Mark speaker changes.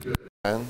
Speaker 1: Good.